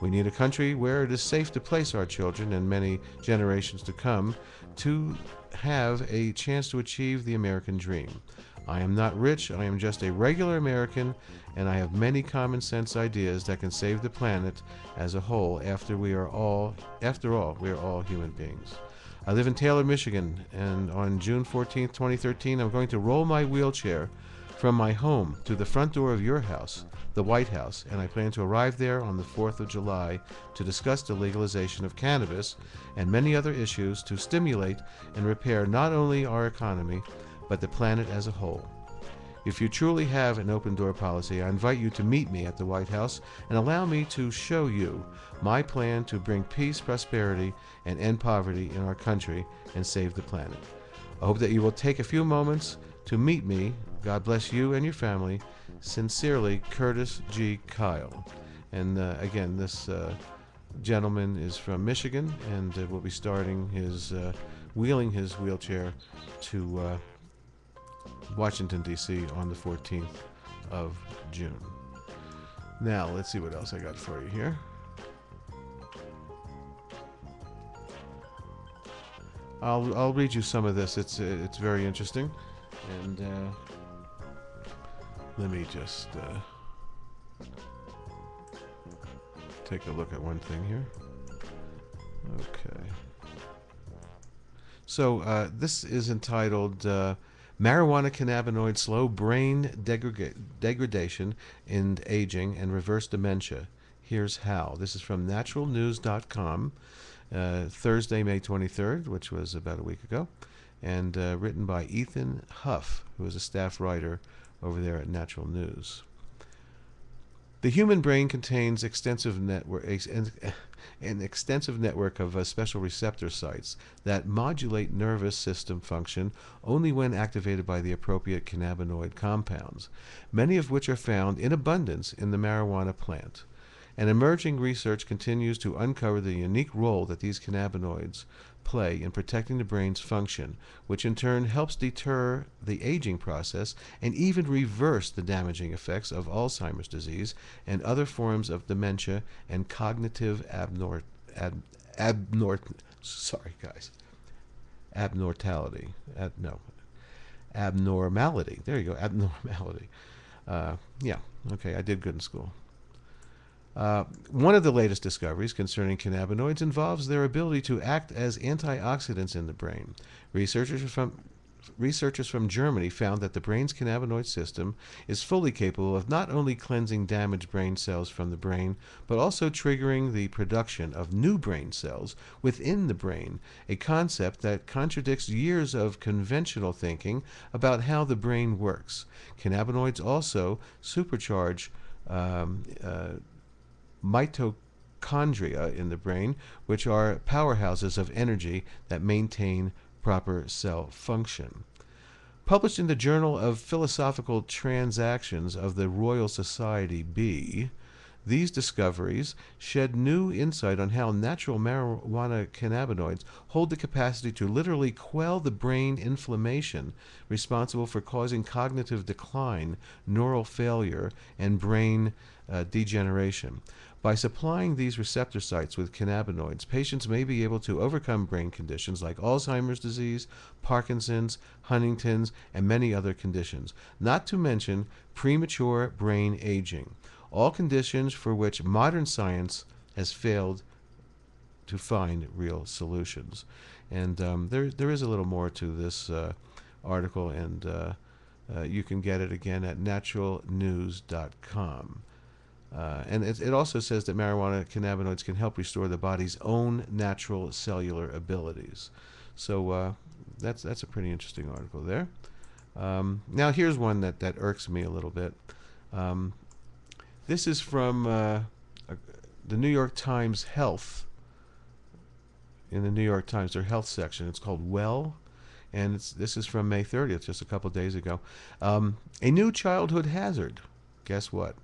We need a country where it is safe to place our children and many generations to come to have a chance to achieve the American dream. I am not rich, I am just a regular American, and I have many common sense ideas that can save the planet as a whole after we are all after all, we are all human beings. I live in Taylor, Michigan, and on June 14, 2013, I'm going to roll my wheelchair from my home to the front door of your house, the White House, and I plan to arrive there on the 4th of July to discuss the legalization of cannabis and many other issues to stimulate and repair not only our economy, but the planet as a whole. If you truly have an open door policy, I invite you to meet me at the White House and allow me to show you my plan to bring peace, prosperity, and end poverty in our country and save the planet. I hope that you will take a few moments to meet me. God bless you and your family. Sincerely, Curtis G. Kyle. And uh, again, this uh, gentleman is from Michigan and uh, will be starting his, uh, wheeling his wheelchair to uh, Washington, D.C. on the 14th of June. Now, let's see what else I got for you here. I'll, I'll read you some of this. It's, it's very interesting. And uh, let me just uh, take a look at one thing here. Okay. So uh, this is entitled uh, marijuana cannabinoid slow brain degradation and aging and reverse dementia. Here's how. This is from naturalnews.com, uh, Thursday, May 23rd, which was about a week ago, and uh, written by Ethan Huff, who is a staff writer over there at Natural News. The human brain contains extensive network, an extensive network of uh, special receptor sites that modulate nervous system function only when activated by the appropriate cannabinoid compounds, many of which are found in abundance in the marijuana plant. And emerging research continues to uncover the unique role that these cannabinoids play in protecting the brain's function, which in turn helps deter the aging process and even reverse the damaging effects of Alzheimer's disease and other forms of dementia and cognitive abnor- ab- abnor- sorry guys. Abnormality ab- no. Abnormality. There you go. Abnormality. Uh, yeah. Okay I did good in school uh, one of the latest discoveries concerning cannabinoids involves their ability to act as antioxidants in the brain. Researchers from researchers from Germany found that the brain's cannabinoid system is fully capable of not only cleansing damaged brain cells from the brain, but also triggering the production of new brain cells within the brain, a concept that contradicts years of conventional thinking about how the brain works. Cannabinoids also supercharge um, uh, mitochondria in the brain, which are powerhouses of energy that maintain proper cell function. Published in the Journal of Philosophical Transactions of the Royal Society B, these discoveries shed new insight on how natural marijuana cannabinoids hold the capacity to literally quell the brain inflammation responsible for causing cognitive decline, neural failure, and brain uh, degeneration. By supplying these receptor sites with cannabinoids, patients may be able to overcome brain conditions like Alzheimer's disease, Parkinson's, Huntington's, and many other conditions, not to mention premature brain aging, all conditions for which modern science has failed to find real solutions. And um, there, there is a little more to this uh, article, and uh, uh, you can get it again at naturalnews.com. Uh, and it, it, also says that marijuana cannabinoids can help restore the body's own natural cellular abilities. So uh, that's that's a pretty interesting article there. Um, now here's one that, that irks me a little bit. Um, this is from uh, the New York Times Health. In the New York Times, their health section. It's called Well, and it's this is from May 30th, just a couple days ago. Um, a new childhood hazard. Guess what?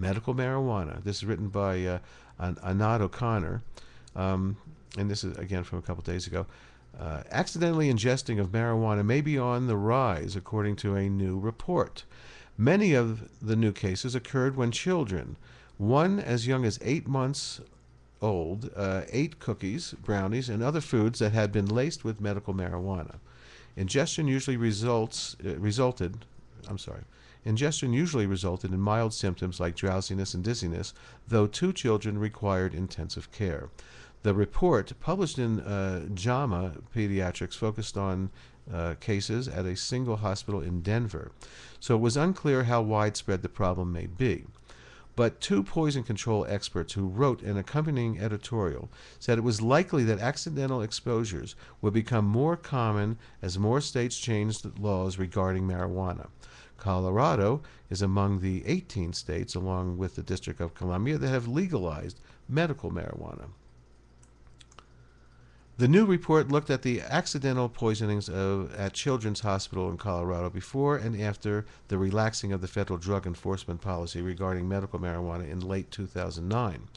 Medical marijuana. This is written by uh, Anahad O'Connor, um, and this is again from a couple days ago. Uh, accidentally ingesting of marijuana may be on the rise, according to a new report. Many of the new cases occurred when children, one as young as eight months old, uh, ate cookies, brownies, and other foods that had been laced with medical marijuana. Ingestion usually results uh, resulted. I'm sorry. Ingestion usually resulted in mild symptoms like drowsiness and dizziness, though two children required intensive care. The report, published in uh, JAMA Pediatrics, focused on uh, cases at a single hospital in Denver, so it was unclear how widespread the problem may be. But two poison control experts who wrote an accompanying editorial said it was likely that accidental exposures would become more common as more states changed laws regarding marijuana. Colorado is among the 18 states, along with the District of Columbia, that have legalized medical marijuana. The new report looked at the accidental poisonings of, at Children's Hospital in Colorado before and after the relaxing of the federal drug enforcement policy regarding medical marijuana in late 2009.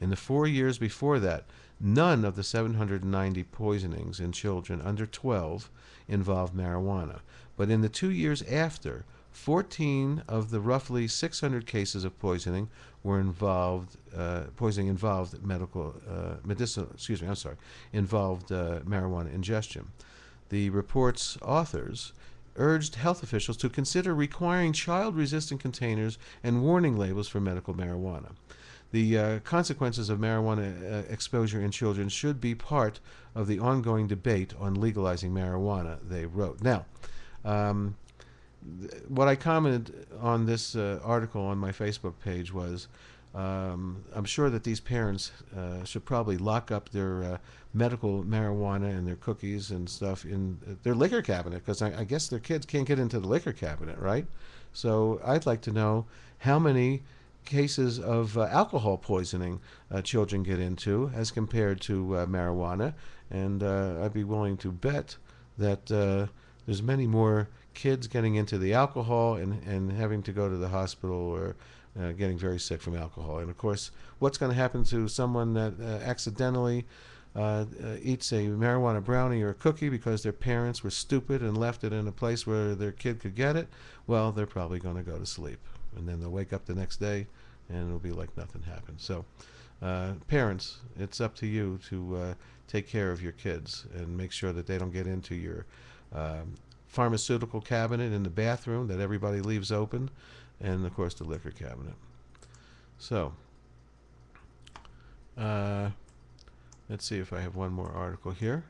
In the four years before that, none of the 790 poisonings in children under 12 involved marijuana. But in the two years after, 14 of the roughly 600 cases of poisoning were involved, uh, poisoning involved medical, uh, medicinal, excuse me, I'm sorry, involved uh, marijuana ingestion. The report's authors urged health officials to consider requiring child resistant containers and warning labels for medical marijuana. The uh, consequences of marijuana uh, exposure in children should be part of the ongoing debate on legalizing marijuana, they wrote. Now, um, what I commented on this uh, article on my Facebook page was um, I'm sure that these parents uh, should probably lock up their uh, medical marijuana and their cookies and stuff in their liquor cabinet because I, I, guess their kids can't get into the liquor cabinet, right? So I'd like to know how many cases of uh, alcohol poisoning uh, children get into as compared to uh, marijuana, and I'd be willing to bet that there's many more kids getting into the alcohol and, and having to go to the hospital or uh, getting very sick from alcohol. And of course, what's going to happen to someone that uh, accidentally uh, uh, eats a marijuana brownie or a cookie because their parents were stupid and left it in a place where their kid could get it? Well, they're probably going to go to sleep. And then they'll wake up the next day and it'll be like nothing happened. So, uh, parents, it's up to you to uh, take care of your kids and make sure that they don't get into your um, pharmaceutical cabinet in the bathroom that everybody leaves open, and of course the liquor cabinet. So, uh, let's see if I have one more article here.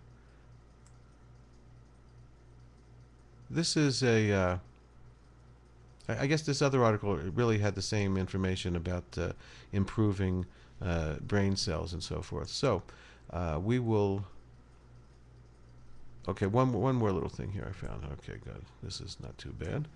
This is a. Uh, I guess this other article really had the same information about uh, improving uh, brain cells and so forth. So uh, we will Okay, one one more little thing here I found. Okay, good. This is not too bad.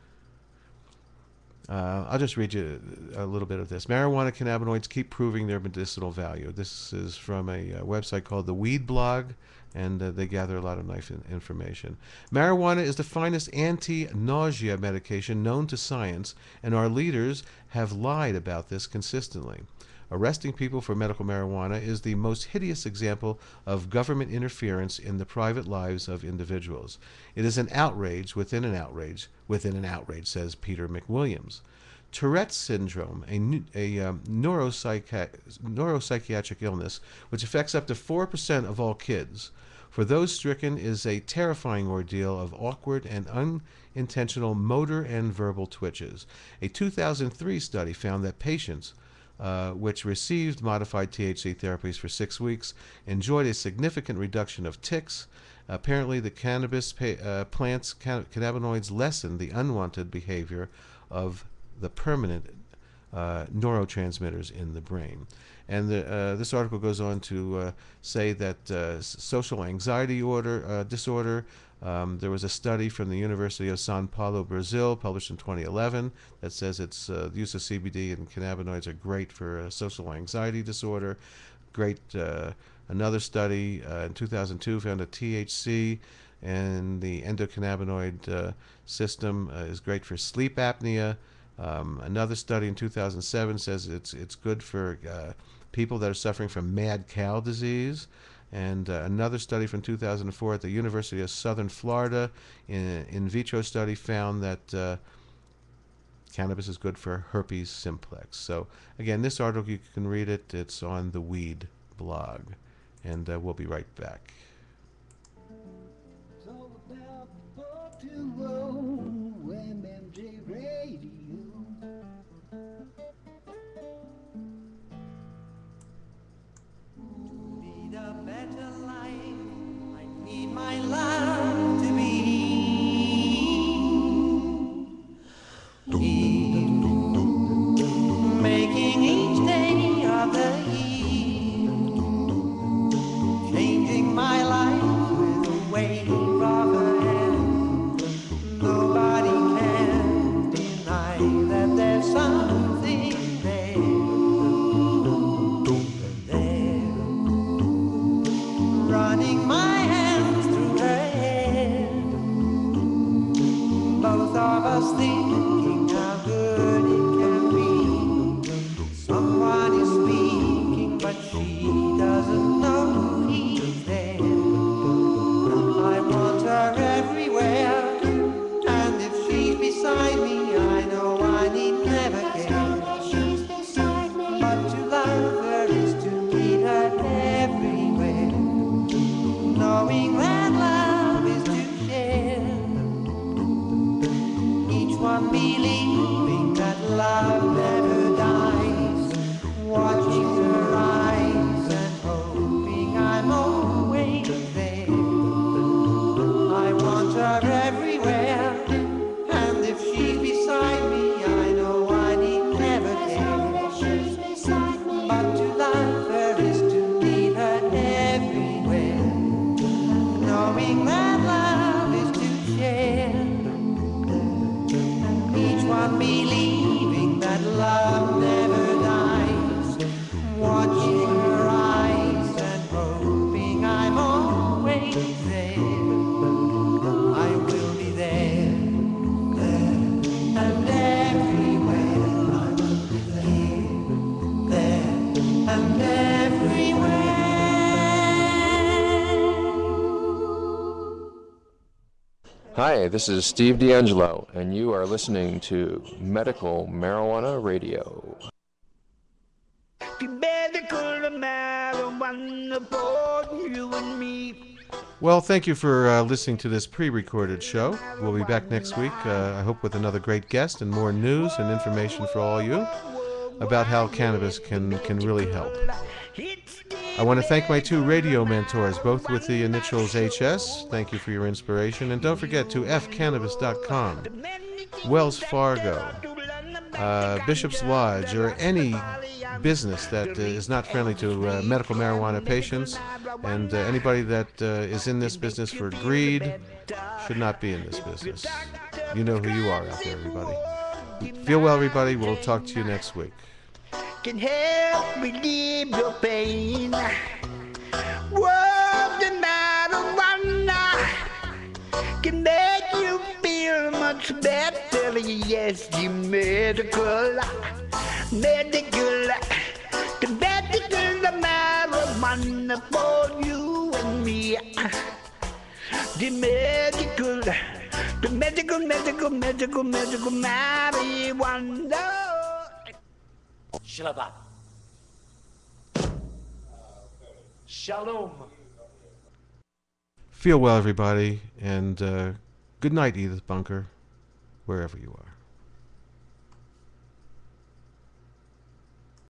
Uh, I'll just read you a little bit of this. Marijuana cannabinoids keep proving their medicinal value. This is from a uh, website called the Weed Blog, and uh, they gather a lot of nice in information. Marijuana is the finest anti nausea medication known to science, and our leaders have lied about this consistently. Arresting people for medical marijuana is the most hideous example of government interference in the private lives of individuals. It is an outrage within an outrage within an outrage, says Peter McWilliams. Tourette's syndrome, a, a um, neuropsychiatric illness which affects up to 4% of all kids, for those stricken is a terrifying ordeal of awkward and unintentional motor and verbal twitches. A 2003 study found that patients uh, which received modified THC therapies for six weeks, enjoyed a significant reduction of tics. Apparently, the cannabis pa- uh, plant's cannabinoids lessen the unwanted behavior of the permanent uh, neurotransmitters in the brain. And the, uh, this article goes on to uh, say that uh, social anxiety order, uh, disorder, um, there was a study from the University of Sao Paulo, Brazil, published in 2011, that says it's uh, the use of CBD and cannabinoids are great for social anxiety disorder. Great. another study in 2002 found that THC and the endocannabinoid system is great for sleep apnea. Um, another study in 2007 says it's it's good for uh, people that are suffering from mad cow disease. And uh, another study from 2004 at the University of Southern Florida, in, in vitro study, found that uh, cannabis is good for herpes simplex. So again, this article you can read it. It's on the Weed blog, and uh, we'll be right back. Hi, this is Steve DeAngelo, and you are listening to Medical Marijuana Radio. Well, thank you for uh, listening to this pre recorded show. We'll be back next week, uh, I hope, with another great guest and more news and information for all you about how cannabis can, can really help. I want to thank my two radio mentors, both with the initials HS. Thank you for your inspiration. And don't forget to fcannabis.com, Wells Fargo, uh, Bishop's Lodge, or any business that uh, is not friendly to uh, medical marijuana patients. And uh, anybody that uh, is in this business for greed should not be in this business. You know who you are out there, everybody. Feel well, everybody. We'll talk to you next week. Can help relieve your pain. Whoa, the marijuana can make you feel much better. Yes, the medical, medical, the medical, the marijuana for you and me. The medical, the medical, medical, medical, medical marijuana. Shalabah. Shalom. Feel well, everybody. And uh, good night, Edith Bunker, wherever you are.